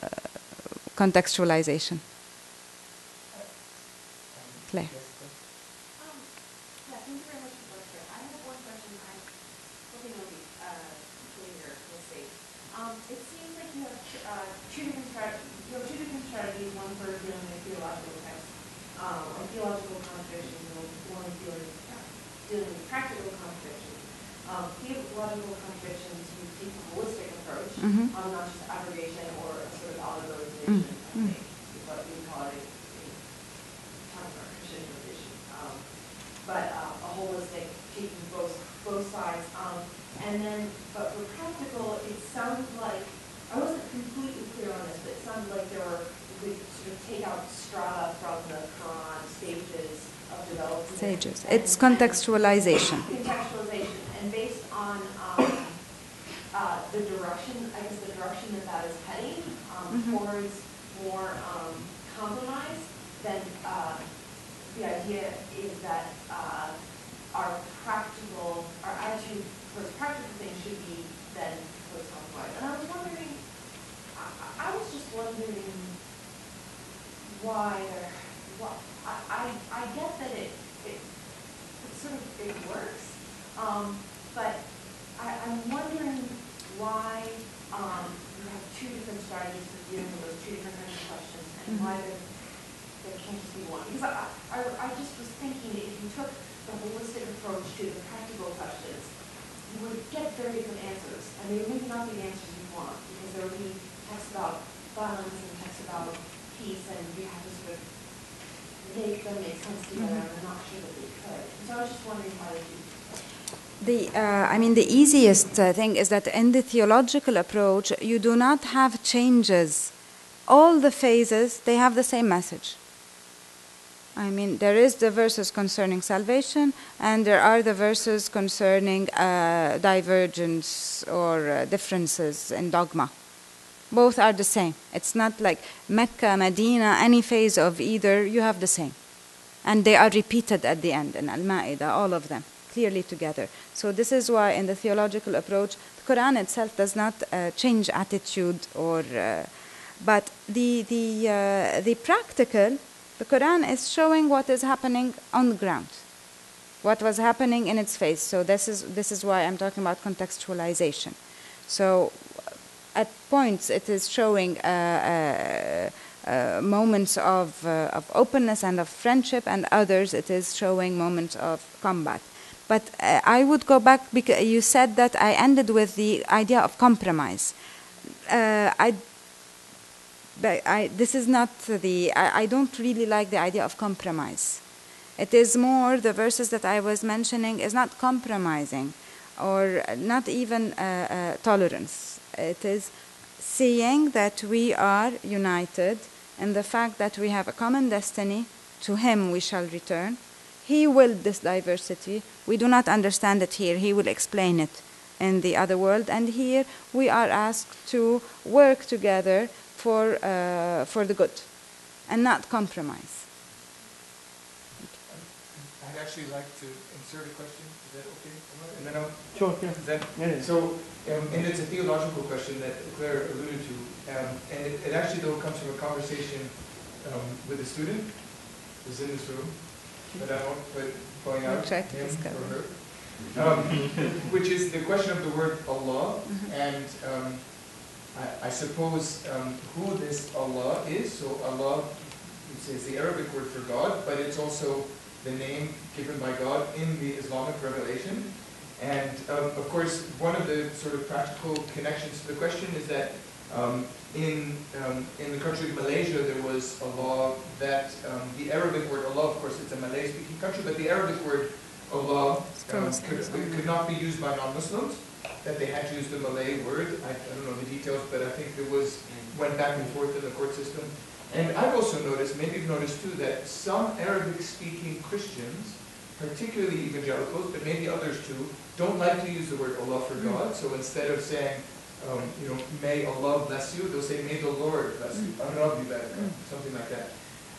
contextualization. Claire. Um, yeah, thank you very much for the lecture. I have one question I'm hoping will be, uh, clearer, we'll see. Um, it seems like you have, t- uh, two different strat, you have two different strategies, one for dealing with theological texts, um, or theological contradictions, and one dealing, uh, dealing with practical contradictions. Um, theological contradictions, you take a holistic approach, Mhm. um, not just aggregation or a sort of oligoization, I Mm, mm. think, is what we call it in terms of Christian tradition. Um, but uh, a holistic, taking both, both sides. Um, and then, but for practical, it sounded like, I wasn't completely clear on this, but it sounded like there were, we could sort of take out strata from the Quran stages of development. Stages. It's contextualization. Contextualization, and based on, um, uh, the direction, I guess the direction that that is heading, um, Mhm. towards more, um, compromise, then, uh, the idea is that, uh, our practical, our attitude towards practical things should be then towards compromise. And I was wondering, I, I- was just wondering why there, what, I, I, I get that it, it, it sort of, it works, um, but I, I'm wondering why, um, you have two different strategies for dealing with those two different kinds of questions, and why there, there can't just be one. Because I, I, I just was thinking that if you took the holistic approach to the practical questions, you would get very different answers, and they would maybe not be the answers you want, because there would be texts about violence and texts about peace, and you have to sort of make them make sense together, and I'm not sure that they could. So I was just wondering how to do The, uh, I mean, the easiest uh, thing is that in the theological approach, you do not have changes. All the phases, they have the same message. I mean, there is the verses concerning salvation, and there are the verses concerning uh, divergence or uh, differences in dogma. Both are the same. It's not like Mecca, Medina, any phase of either, you have the same. And they are repeated at the end in Al Ma'idah, all of them, clearly together. So, this is why in the theological approach, the Quran itself does not uh, change attitude or. Uh, but the, the, uh, the practical, the Quran is showing what is happening on the ground, what was happening in its face. So, this is, this is why I'm talking about contextualization. So, at points it is showing uh, uh, uh, moments of, uh, of openness and of friendship, and others it is showing moments of combat. But uh, I would go back because you said that I ended with the idea of compromise. Uh, I, but I, this is not the, I, I don't really like the idea of compromise. It is more the verses that I was mentioning is not compromising or not even uh, uh, tolerance. It is seeing that we are united in the fact that we have a common destiny. To Him we shall return. He willed this diversity. We do not understand it here. He will explain it in the other world. And here we are asked to work together for, uh, for the good and not compromise. I'd actually like to insert a question. Is that okay? And then I'll Sure, yeah. Is that, Yeah, yeah. so, um, and it's a theological question that Claire alluded to, um, and it, it actually though comes from a conversation um, with a student who's in this room, but I won't put, point I'll out try to him discover. or her. Um, which is the question of the word Allah, Mhm. and um, I, I suppose um, who this Allah is. So Allah, is the Arabic word for God, but it's also the name given by God in the Islamic revelation. And um, of course, one of the sort of practical connections to the question is that um, in, um, in the country of Malaysia, there was a law that um, the Arabic word Allah, of course, it's a Malay-speaking country, but the Arabic word Allah um, could, could not be used by non-Muslims, that they had to use the Malay word. I, I don't know the details, but I think there was, went back and forth in the court system. And I've also noticed, maybe you've noticed too, that some Arabic-speaking Christians, particularly evangelicals, but maybe others too, don't like to use the word Allah for hmm. God. So instead of saying, um, you know, may Allah bless you, they'll say, may the Lord bless you, hmm. Ar-Rabbi baraka, hmm. something like that.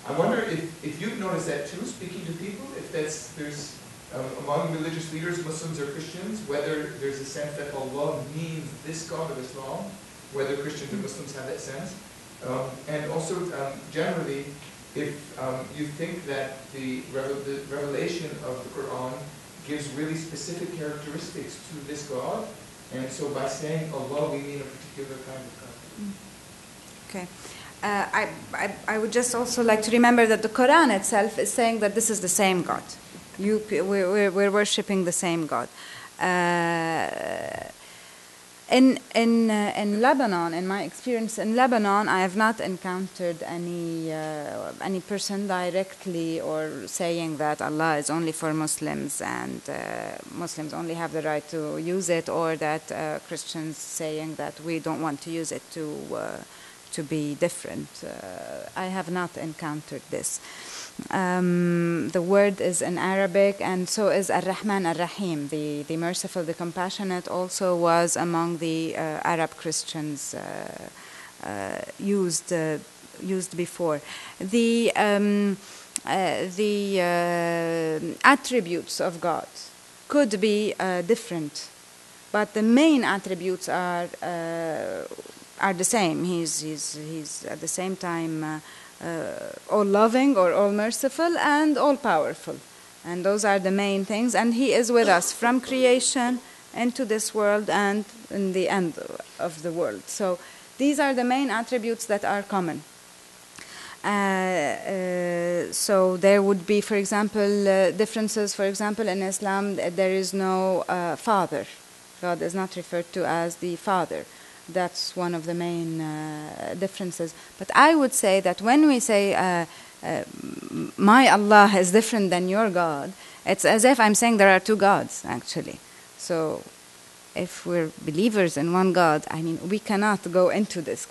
I wonder if, if you've noticed that too, speaking to people, if that's, there's, um, among religious leaders, Muslims or Christians, whether there's a sense that Allah means this God of Islam, whether Christians and Muslims have that sense. Um, and also, um, generally, if um, you think that the, revel- the revelation of the Quran gives really specific characteristics to this God, and so by saying Allah, we mean a particular kind of God. Okay. Uh, I, I, I would just also like to remember that the Quran itself is saying that this is the same God. You, we're, we're, worshipping the same God. Uh, in, in, uh, in Lebanon, in my experience in Lebanon, I have not encountered any, uh, any person directly or saying that Allah is only for Muslims and uh, Muslims only have the right to use it, or that uh, Christians saying that we don't want to use it to, uh, to be different. Uh, I have not encountered this. Um, the word is in Arabic, and so is Ar-Rahman Ar-Rahim, the, the merciful, the compassionate, also was among the uh, Arab Christians uh, uh, used uh, used before. The um, uh, the attributes of God could be different, but the main attributes are are the same. He's he's he's at the same time. Uh, uh, all loving or all merciful and all powerful. And those are the main things. And He is with us from creation into this world and in the end of the world. So these are the main attributes that are common. Uh, uh, so there would be, for example, uh, differences. For example, in Islam, there is no uh, father. God is not referred to as the father. That's one of the main uh, differences. But I would say that when we say, uh, uh, my Allah is different than your God, it's as if I'm saying there are two gods, actually. So if we're believers in one God, I mean, we cannot go into this.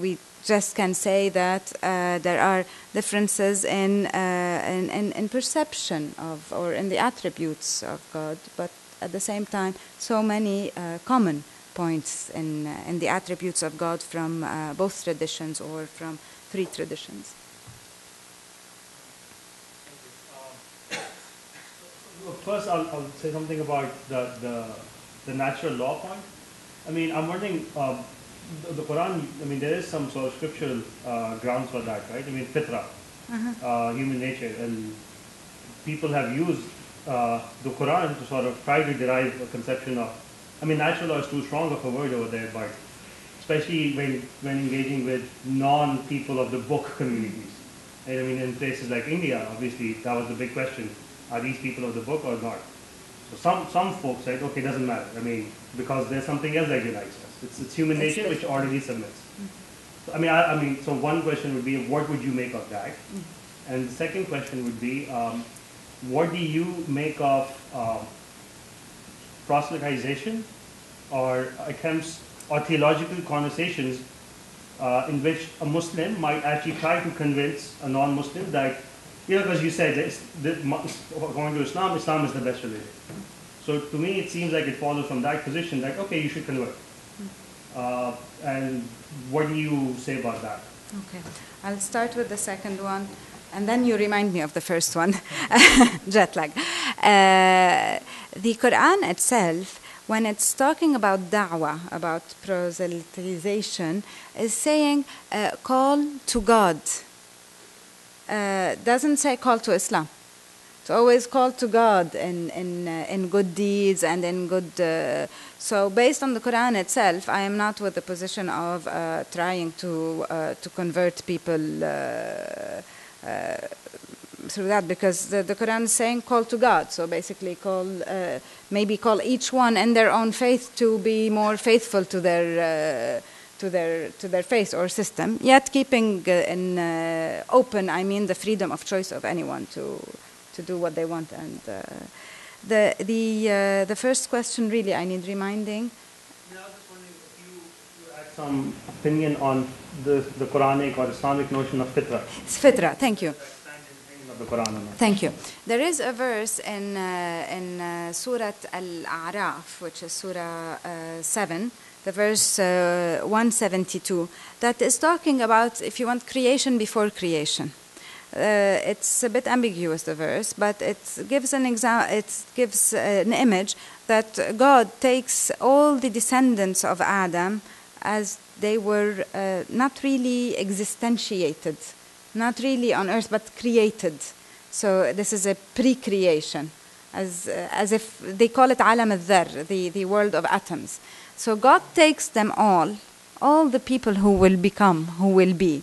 We just can say that uh, there are differences in, uh, in, in, in perception of or in the attributes of God, but at the same time, so many uh, common points in, uh, in the attributes of God from uh, both traditions or from three traditions. First, I'll, I'll say something about the, the, the natural law point. I mean, I'm wondering, uh, the, the Quran, I mean, there is some sort of scriptural uh, grounds for that, right? I mean, fitra, uh, human nature, and people have used uh, the Quran to sort of try to derive a conception of, I mean, natural law is too strong of a word over there, but especially when, when engaging with non-people of the book communities. And I mean, in places like India, obviously, that was the big question. Are these people of the book or not? So some, some folks said, okay, doesn't matter. I mean, because there's something else that unites us. It's, it's human nature which already submits. So, I mean, I, I mean, so one question would be, what would you make of that? And the second question would be, um, what do you make of um, proselytization or attempts or theological conversations uh, in which a Muslim might actually try to convince a non-Muslim that, you know, because you said that it's- that mu- according to Islam, Islam is the best religion. So to me, it seems like it follows from that position that okay, you should convert. Uh, and what do you say about that? Okay, I'll start with the second one, and then you remind me of the first one, jet lag. Uh, the Quran itself, when it's talking about da'wah, about proselytization, is saying uh, call to God. Uh, doesn't say call to Islam. It's always call to God in in uh, in good deeds and in good. Uh, so based on the Quran itself, I am not with the position of uh, trying to uh, to convert people. Through that because the, the Quran is saying call to God. So basically, call uh, maybe call each one in their own faith to be more faithful to their. Uh, to their to their faith or system, yet keeping uh, in uh, open. I mean, the freedom of choice of anyone to to do what they want. And uh, the the uh, the first question, really, I need reminding. Yeah, I was just wondering if you, you had some opinion on the, the Quranic or Islamic notion of fitra. It's fitra. Thank you. The Quran. Thank you. There is a verse in uh, in uh, Surah Al-A'raf, which is Surah uh, seven, the verse uh, 172, that is talking about, if you want, creation before creation. Uh, it's a bit ambiguous, the verse, but it gives an exam- It gives uh, an image that God takes all the descendants of Adam as they were not really existentiated, not really on earth, but created. So this is a pre-creation, as, uh, as if they call it alam al the, the world of atoms. So God takes them all, all the people who will become, who will be,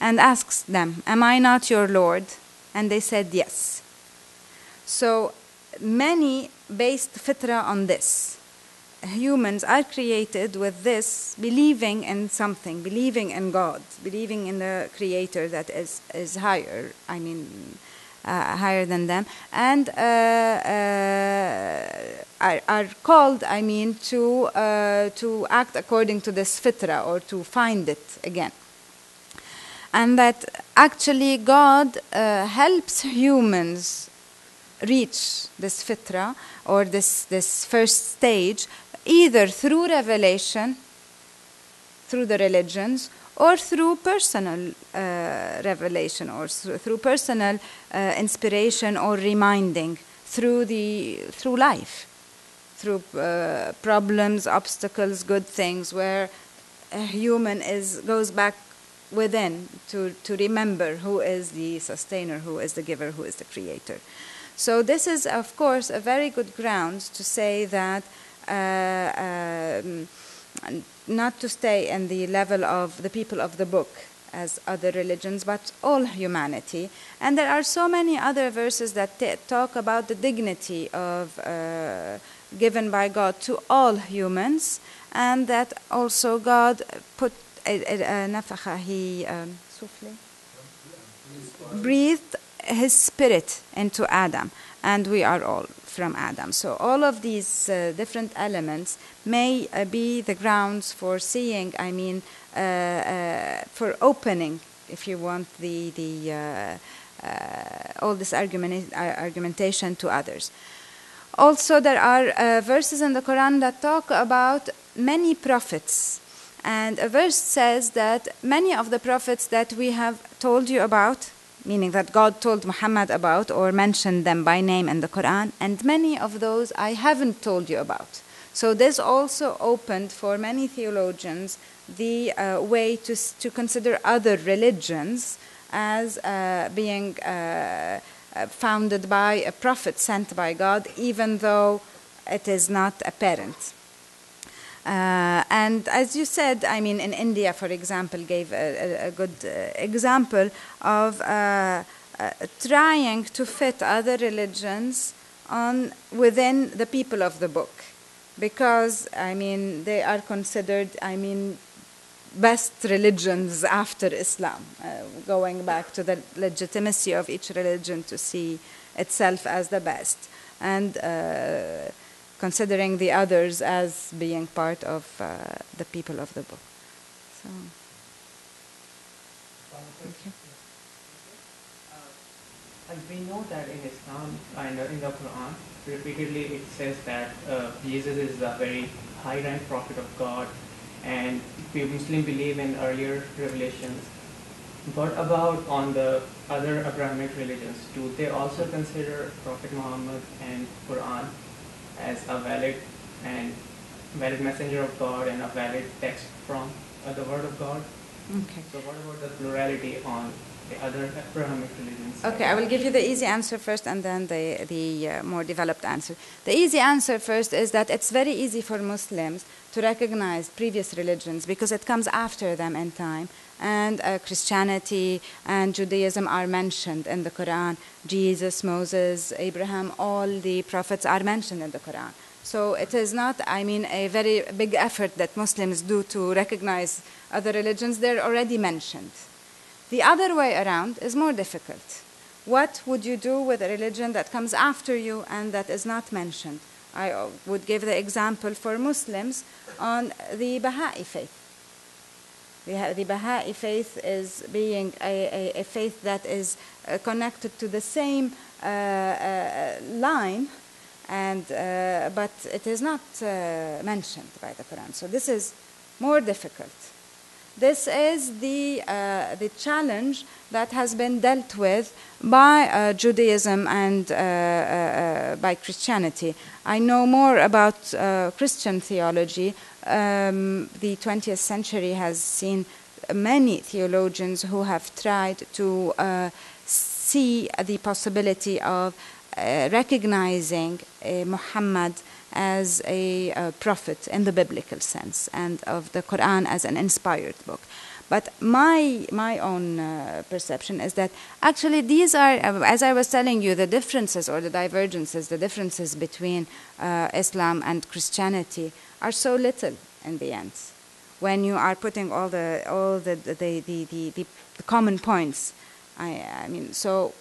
and asks them, Am I not your Lord? And they said, Yes. So many based fitra on this. Humans are created with this, believing in something, believing in God, believing in the Creator that is, is higher, I mean, uh, higher than them, and uh, uh, are, are called, I mean, to, uh, to act according to this fitra or to find it again. And that actually God uh, helps humans reach this fitra or this, this first stage either through revelation, through the religions, or through personal uh, revelation or through, personal uh, inspiration or reminding through the through life through uh, problems obstacles good things where a human is goes back within to, to remember who is the sustainer who is the giver who is the creator. So this is of course a very good ground to say that uh, um, not to stay in the level of the people of the book as other religions, but all humanity. And there are so many other verses that talk about the dignity of uh, given by God to all humans, and that also God put uh, uh, nafaha, He um, breathed His spirit into Adam, and we are all from Adam. So all of these uh, different elements may uh, be the grounds for seeing, I mean, uh, uh for opening, if you want, the, the, uh, uh, all this argument, argumentation to others. Also, there are verses in the Quran that talk about many prophets. And a verse says that many of the prophets that we have told you about, meaning that God told Muhammad about or mentioned them by name in the Quran, and many of those I haven't told you about. So this also opened for many theologians the uh, way to, to consider other religions as uh, being uh, uh, founded by a prophet sent by God, even though it is not apparent. Uh, and as you said, I mean, in India, for example, gave a, a, a good uh, example of uh, uh trying to fit other religions on within the people of the book, because I mean, they are considered, I mean, best religions after Islam, uh, going back to the legitimacy of each religion to see itself as the best. And uh, considering the others as being part of uh, the people of the book. So, you. Uh, we know that in Islam and in the Quran, repeatedly it says that uh, Jesus is a very high rank prophet of God, and we Muslim believe in earlier revelations. What about on the other Abrahamic religions? Do they also consider Prophet Muhammad and Quran as a valid and valid messenger of God and a valid text from uh, the Word of God. Okay. So what about the plurality on the other Abrahamic religions? Okay, I will give you the easy answer first and then the, the uh, more developed answer. The easy answer first is that it's very easy for Muslims to recognize previous religions because it comes after them in time and uh, Christianity and Judaism are mentioned in the Quran. Jesus, Moses, Abraham, all the prophets are mentioned in the Quran. So it is not, I mean, a very big effort that Muslims do to recognize other religions. They're already mentioned. The other way around is more difficult. What would you do with a religion that comes after you and that is not mentioned? I would give the example for Muslims on the Baha'i faith. The, the Baha'i faith is being a, a, a faith that is uh, connected to the same uh, uh, line, and, uh, but it is not uh, mentioned by the Quran. So this is more difficult. This is the, uh, the challenge that has been dealt with by Judaism and by Christianity. I know more about Christian theology. Um, the 20th century has seen many theologians who have tried to uh, see the possibility of uh, recognizing uh, Muhammad as a, a prophet in the biblical sense and of the Quran as an inspired book. But my, my own uh, perception is that actually these are, uh, as I was telling you, the differences or the divergences, the differences between uh, Islam and Christianity are so little in the end. When you are putting all the, all the, the, the, the, the, common points, I, I mean, so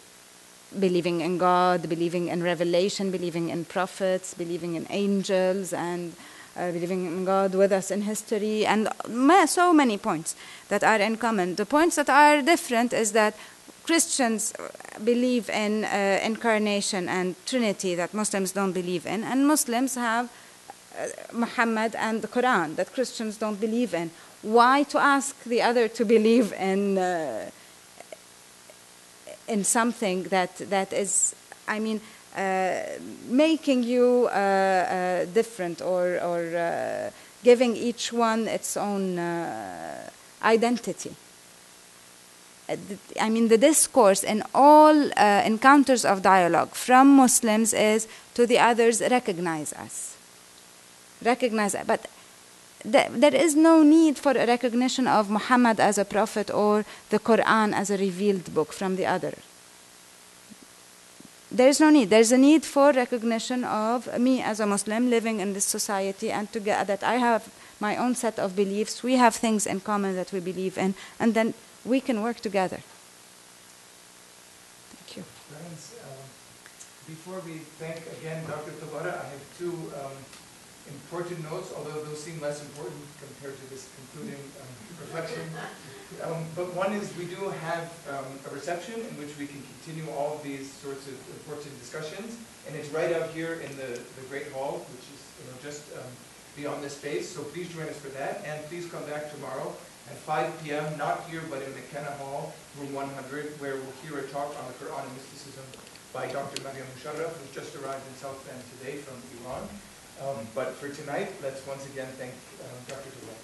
believing in God, believing in revelation, believing in prophets, believing in angels, and uh, believing in God with us in history, and so many points that are in common. The points that are different is that Christians believe in uh, incarnation and Trinity that Muslims don't believe in, and Muslims have uh, Muhammad and the Quran that Christians don't believe in. Why to ask the other to believe in? Uh, in something that, that is, I mean, making you uh, uh, different or, or uh, giving each one its own uh, identity. Uh, I mean, the discourse in all encounters of dialogue from Muslims is to the others recognize us. Recognize, us. but there is no need for a recognition of Muhammad as a prophet or the Quran as a revealed book from the other. There is no need. There's a need for recognition of me as a Muslim living in this society and to get that I have my own set of beliefs. We have things in common that we believe in, and then we can work together. Thank you. Friends, um, before we thank again Dr. Tabbara, I have two um, important notes, although those seem less important compared to this concluding um, reflection. Um, but one is we do have um, a reception in which we can continue all of these sorts of important discussions, and it's right out here in the, the Great Hall, which is you know just um, beyond this space. So please join us for that, and please come back tomorrow at 5 p.m. Not here, but in McKenna Hall, room 100, where we'll hear a talk on the Quran and mysticism by Dr. Mariam Musharraf, who's just arrived in South Bend today from Iran. Um, but for tonight, let's once again thank uh, Dr. Dubay.